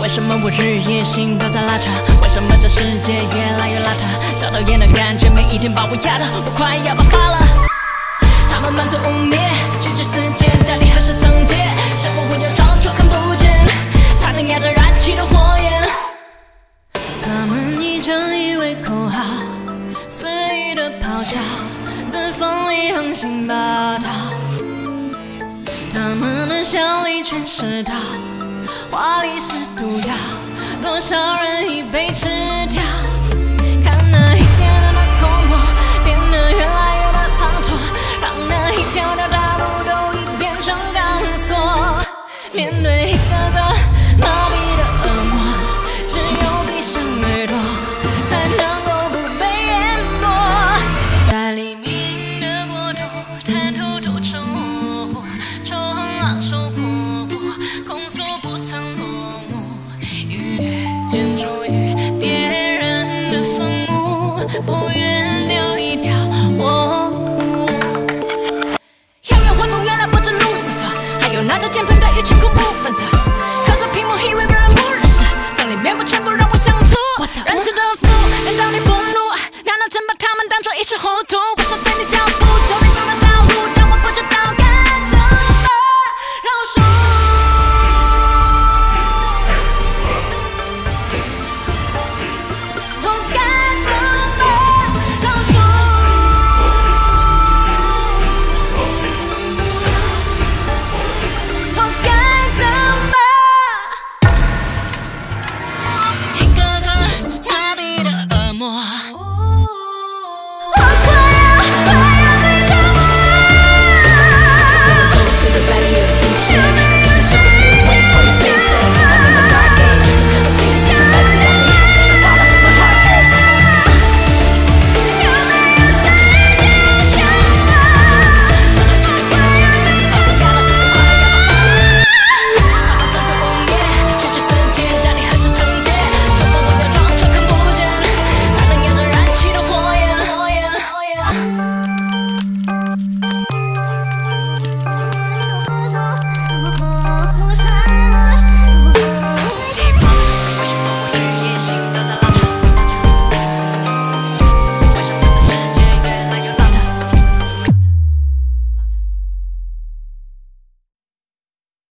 为什么我日夜心都在拉扯？为什么这世界越来越邋遢？找到烟的感觉，每一天把我压得我快要爆发了。他们满嘴污蔑，拒绝死谏，到底何时惩戒？是否会有装作看不见，才能压着燃起的火焰？他们以正义为口号，肆意的咆哮，字锋里横行霸道。他们的笑里全是刀，华丽是毒药，多少人已被吃一群恐怖分子，隔着屏幕以为别人不认识，张里面目全部。